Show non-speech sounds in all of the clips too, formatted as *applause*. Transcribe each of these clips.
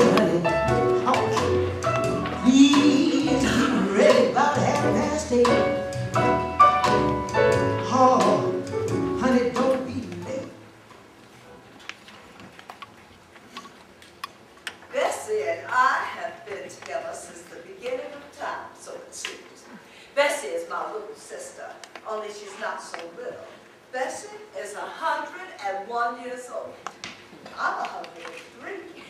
honey, oh, please get ready about half past eight. Oh, honey, don't be late. Bessie and I have been together since the beginning of time, so it seems. Bessie is my little sister, only she's not so little. Bessie is a hundred and one years old. I'm a hundred and three.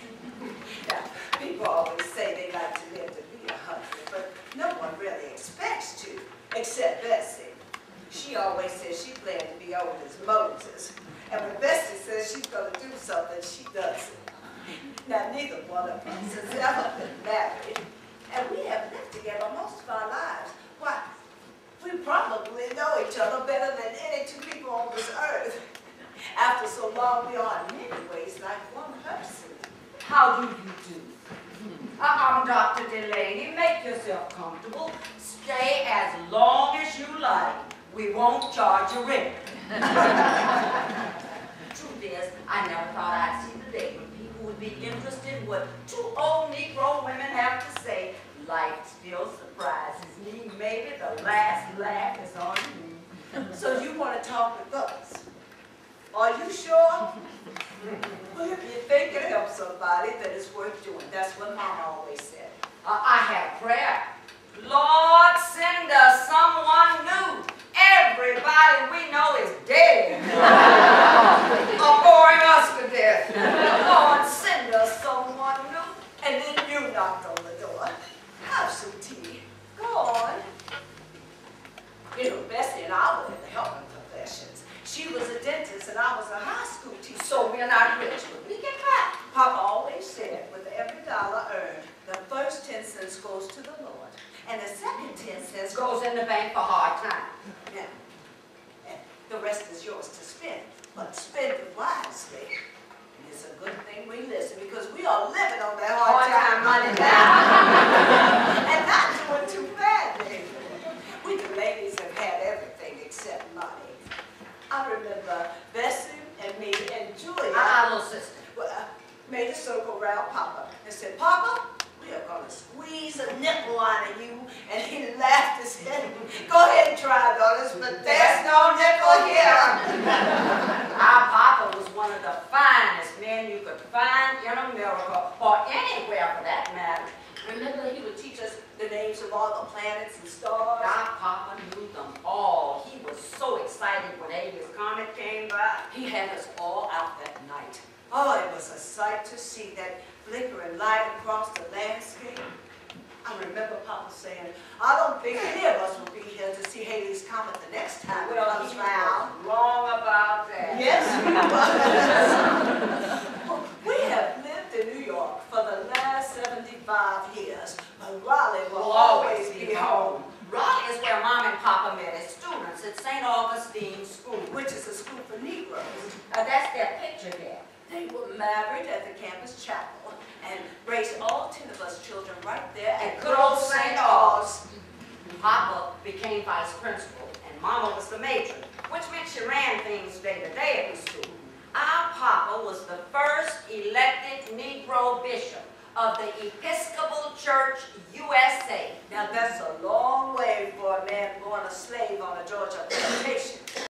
Now, people always say they like to live to be a hundred, but no one really expects to, except Bessie. She always says she plans to be old as Moses. And when Bessie says she's gonna do something, she does it. Now, neither one of us has ever been married, and we have lived together most of our lives. Why, we probably know each other better than any two people on this earth. After so long, we are in many ways like one person. How do you do? Uh, I'm Dr. Delany. Yourself comfortable. Stay as long as you like. We won't charge you rent. *laughs* Truth is, I never thought I'd see the day when people would be interested in what two old Negro women have to say. Life still surprises me. Maybe the last laugh is on me. So you want to talk with us? Are you sure? Well, if you think it helps somebody, then it's worth doing. That's what Mama always said. Uh, I prayer. Lord, send us someone new. Everybody we know is dead. *laughs* or boring us to death. Lord, send us someone new. And then you knocked on the door. Have some tea. Go on. You know, Bessie and I were in the helping professions. She was a dentist and I was a high school teacher. So we're not rich, but we get by. Papa always said, with every dollar earned, the first ten cents goes to the Lord, and the second ten cents goes, in the bank for hard times. yeah, and the rest is yours to spend, but spend it wisely. And it's a good thing we listen, because we are living on that hard, Hard time money now, *laughs* and not doing too badly. We the ladies have had everything except money. I remember Bessie and me and Julia Our little sister. well, uh, made a circle around Papa and said, Papa, we are going to squeeze a nipple out of you. And he laughed and said, go ahead and try it on but there's no nipple here. *laughs* Our papa was one of the finest men you could find in America, or anywhere for that matter. Remember, he would teach us the names of all the planets and stars. Our papa knew them all. He was so excited when Halley's Comet came by. He had us all out that night. Oh, it was a sight to see that flickering light across the landscape. I remember Papa saying, I don't think any of us will be here to see Halley's Comet the next time it Well, comes he round. wrong about that. Yes, we was. *laughs* we have lived in New York for the last 75 years, but Raleigh will Will always be home, Raleigh is where mom and papa met as students at St. Augustine School. which is a school for Negroes. Uh, that's their picture there. Maverick at the campus chapel and raised all 10 of us children right there at good old St. Paul's. Papa became vice principal and Mama was the matron, which meant she ran things day to day at the school. Our Papa was the first elected Negro bishop of the Episcopal Church USA. Now that's a long way for a man born a slave on a Georgia